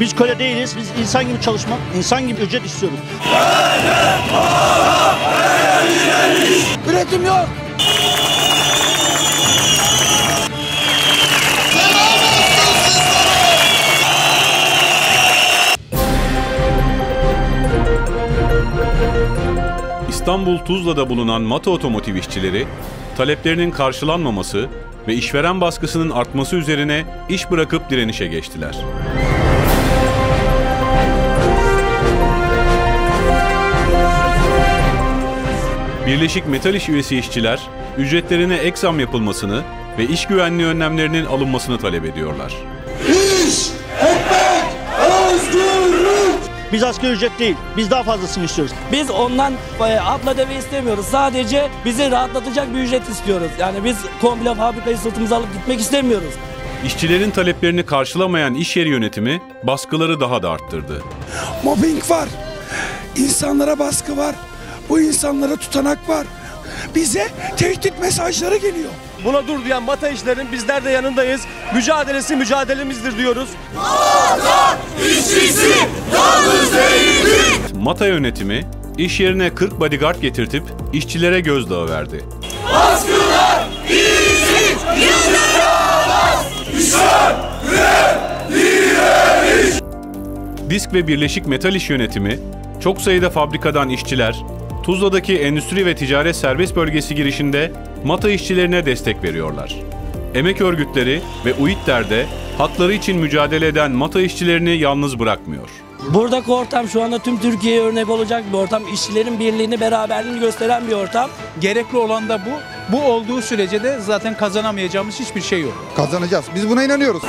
Biz köle değiliz. Biz insan gibi çalışmak, insan gibi ücret istiyoruz. Üretim yok. İstanbul Tuzla'da bulunan Mata Otomotiv işçileri, taleplerinin karşılanmaması ve işveren baskısının artması üzerine iş bırakıp direnişe geçtiler. Birleşik Metal İş üyesi işçiler, ücretlerine ek zam yapılmasını ve iş güvenliği önlemlerinin alınmasını talep ediyorlar. Biz asgari ücret değil, biz daha fazlasını istiyoruz. Biz ondan e, atla deve istemiyoruz. Sadece bizi rahatlatacak bir ücret istiyoruz. Yani biz komple fabrikayı sırtımıza alıp gitmek istemiyoruz. İşçilerin taleplerini karşılamayan iş yeri yönetimi baskıları daha da arttırdı. Mobbing var. İnsanlara baskı var. Bu insanlara tutanak var. Bize tehdit mesajları geliyor. Buna dur diyen Mata işlerin bizler de yanındayız. Mücadelesi mücadelemizdir diyoruz. Mata yönetimi iş yerine 40 bodyguard getirtip işçilere gözdağı verdi. Disk ve Birleşik Metal İş Yönetimi çok sayıda fabrikadan işçiler Tuzla'daki Endüstri ve Ticaret Serbest Bölgesi girişinde Mata işçilerine destek veriyorlar. Emek örgütleri ve UİT'ler de hakları için mücadele eden Mata işçilerini yalnız bırakmıyor. Buradaki ortam şu anda tüm Türkiye'ye örnek olacak bir ortam. İşçilerin birliğini, beraberliğini gösteren bir ortam. Gerekli olan da bu. Bu olduğu sürece de zaten kazanamayacağımız hiçbir şey yok. Kazanacağız. Biz buna inanıyoruz.